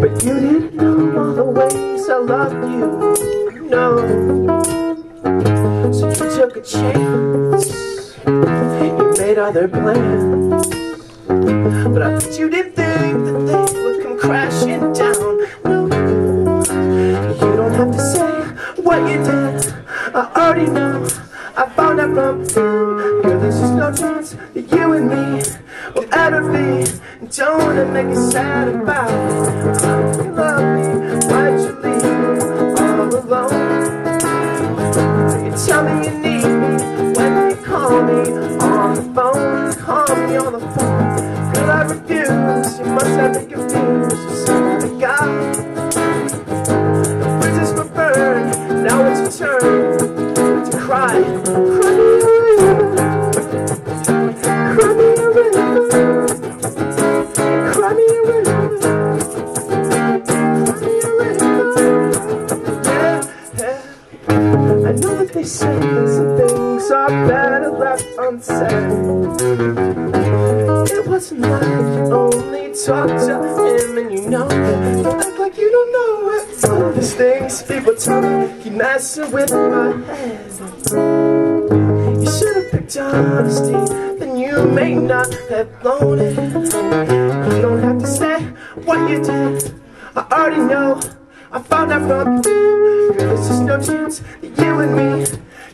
but you didn't know all the ways I loved you. No, so you took a chance, you made other plans, but I bet you didn't think that they would come crashing down. No, you don't have to say what you did. I already know. I found out from you. Girl, there's just no chance that you and me will ever be. Don't wanna make it sad about it. Call me I know that they say some things are better left unsaid. It wasn't like you only talked to him and you know it. Don't act like you don't know it. All these things people tell me keep messing with my head. You should have picked honesty, then you may not have blown it. You don't have to say what you did. I already know. I found out from you. There's just no chance that you and me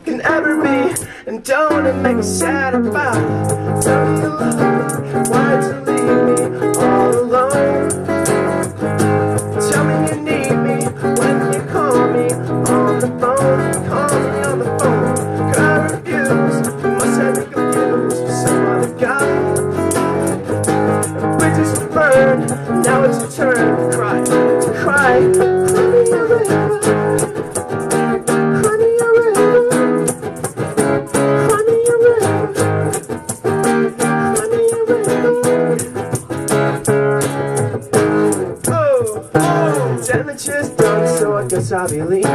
can ever be. And don't it make me sad about it. Tell me me. Why'd you leave me all alone? Tell me you need me when you call me on the phone. Call me on the phone. Girl, I refuse. You must have been confused with some other guy. Bridges were burned. Now it's your turn to cry. To cry. Is done, oh. so I guess I'll be leaving.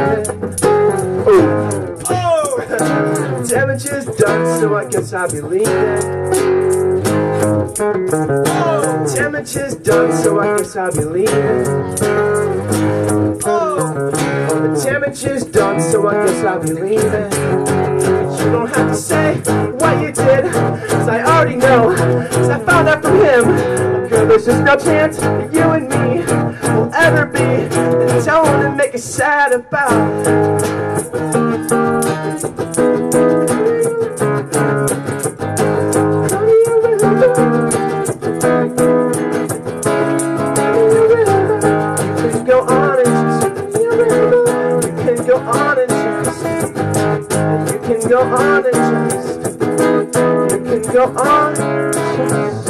Oh, oh, damage is done, so I guess I'll be leaving. Oh, damage is done, so I guess I'll be leaving. Oh, the damage is done, so I guess I'll be leaving. You don't have to say what you did, cause I already know, cause I found out from him. Girl, there's just no chance that you and make it sad about go on and go on and. You can go on and just. You can go on and just.